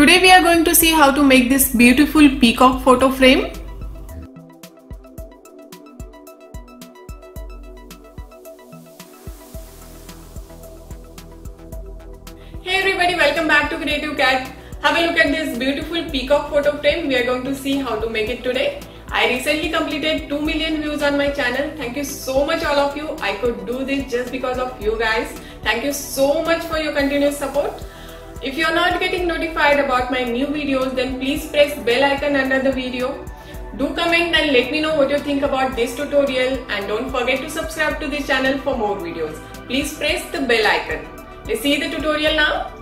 Today we are going to see how to make this beautiful peacock photo frame. Hey everybody, welcome back to Creative Cat. Have a look at this beautiful peacock photo frame. We are going to see how to make it today. I recently completed 2 million views on my channel. Thank you so much all of you. I could do this just because of you guys. Thank you so much for your continuous support. If you're not getting notified about my new videos then please press bell icon under the video. Do comment and let me know what you think about this tutorial and don't forget to subscribe to this channel for more videos. Please press the bell icon. Let's see the tutorial now.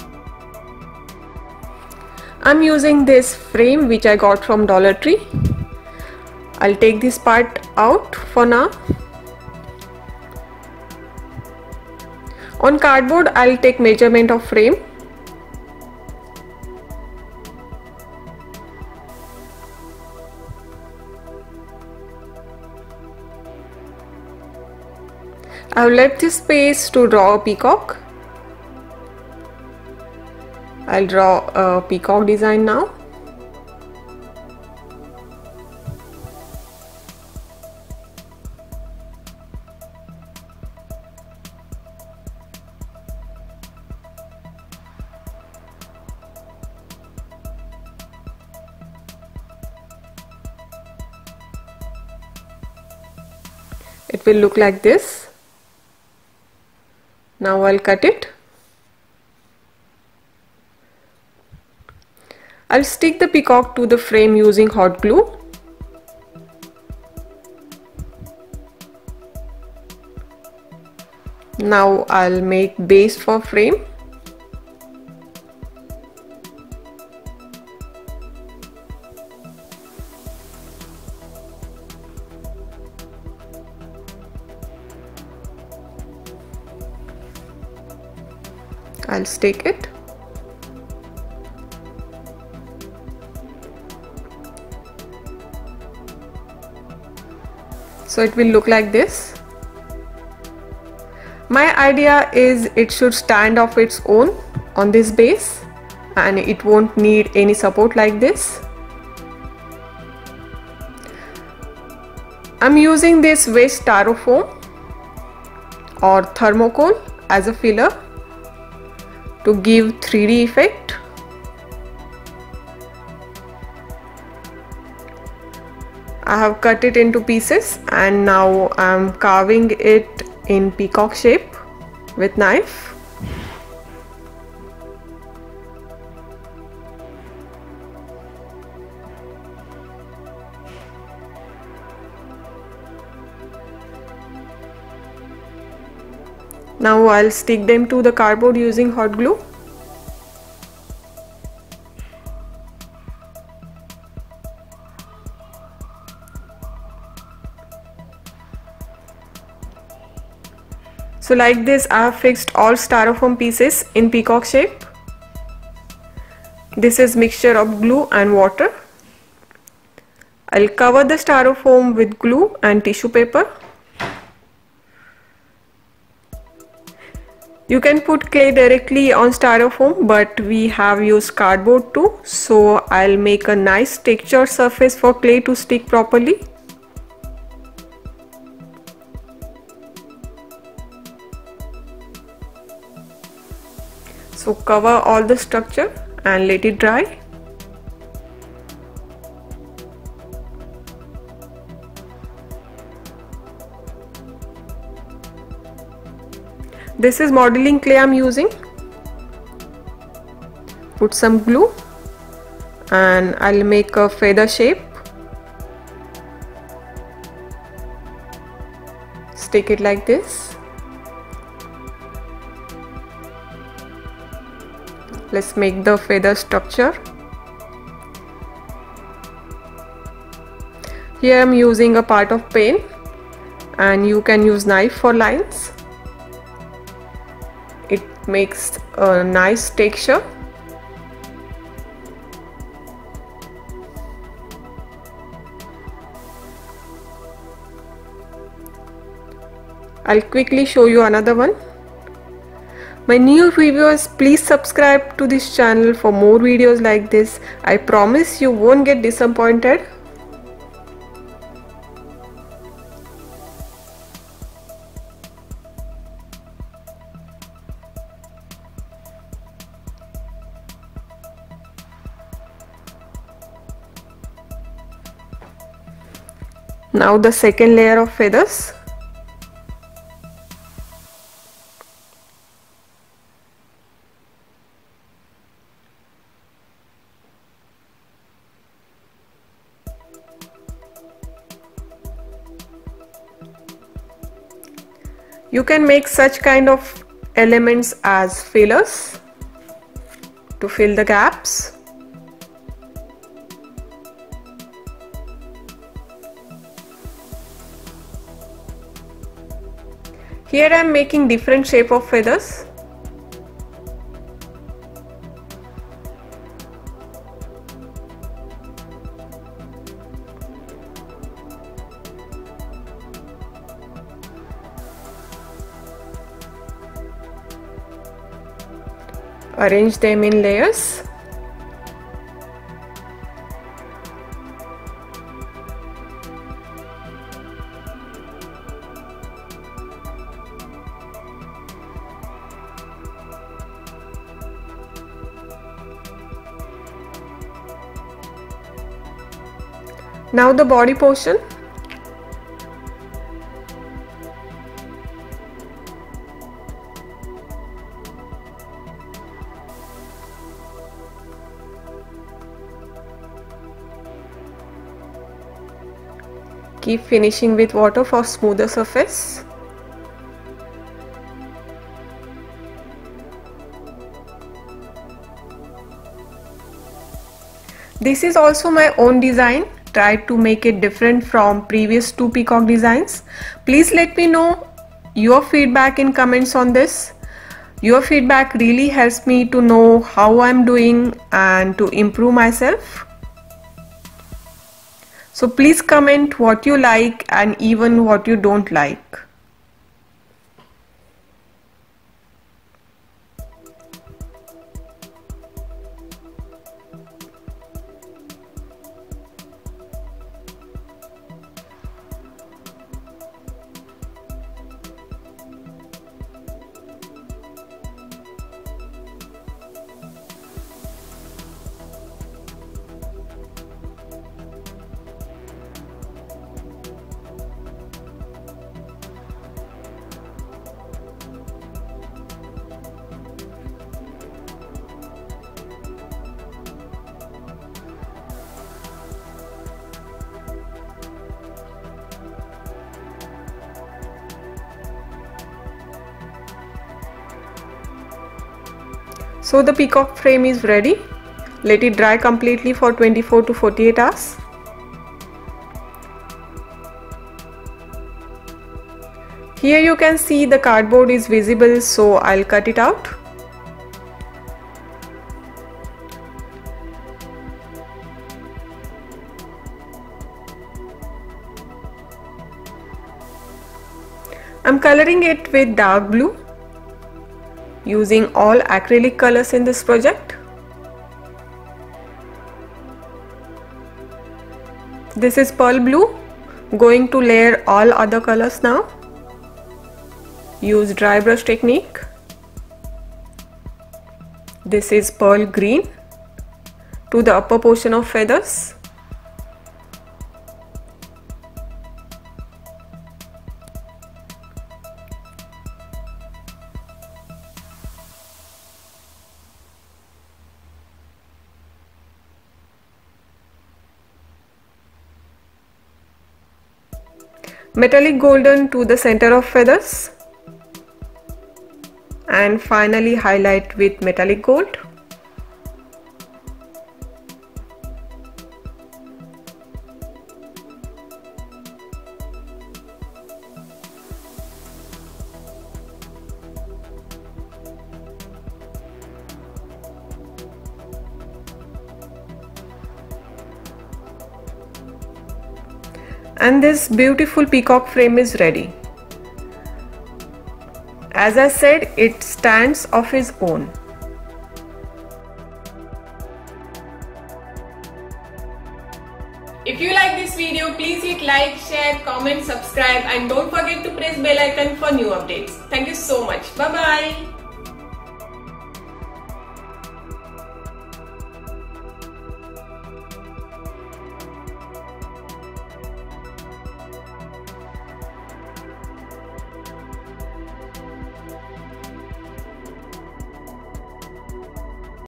I'm using this frame which I got from Dollar Tree. I'll take this part out for now. On cardboard I'll take measurement of frame. I've left this space to draw a peacock. I'll draw a peacock design now. It will look like this. Now I'll cut it. I'll stick the peacock to the frame using hot glue. Now I'll make base for frame. I'll stick it. So it will look like this. My idea is it should stand of its own on this base and it won't need any support like this. I'm using this waste styrofoam or thermocol as a filler to give 3D effect. I have cut it into pieces and now I'm carving it in peacock shape with knife. Now I'll stick them to the cardboard using hot glue. So like this I have fixed all styrofoam pieces in peacock shape. This is mixture of glue and water. I'll cover the styrofoam with glue and tissue paper. You can put clay directly on styrofoam but we have used cardboard too so I'll make a nice texture surface for clay to stick properly. So cover all the structure and let it dry. This is modeling clay I'm using. Put some glue and I'll make a feather shape. Stick it like this. Let's make the feather structure. Here I'm using a part of pen and you can use knife for lines makes a nice texture I'll quickly show you another one My new viewers, please subscribe to this channel for more videos like this. I promise you won't get disappointed. Now the second layer of feathers. You can make such kind of elements as fillers to fill the gaps. Here I am making different shape of feathers. arrange them in layers now the body portion. Keep finishing with water for smoother surface. This is also my own design tried to make it different from previous two peacock designs. Please let me know your feedback in comments on this. Your feedback really helps me to know how I'm doing and to improve myself. So please comment what you like and even what you don't like. So the peacock frame is ready. Let it dry completely for 24 to 48 hours. Here you can see the cardboard is visible so I'll cut it out. I'm coloring it with dark blue using all acrylic colors in this project. This is pearl blue going to layer all other colors now. Use dry brush technique. This is pearl green to the upper portion of feathers. Metallic golden to the center of feathers. And finally highlight with metallic gold and this beautiful peacock frame is ready. as I said it stands of his own. If you like this video, please hit like, share, comment, subscribe and don't forget to press bell icon for new updates. Thank you so much. Bye bye.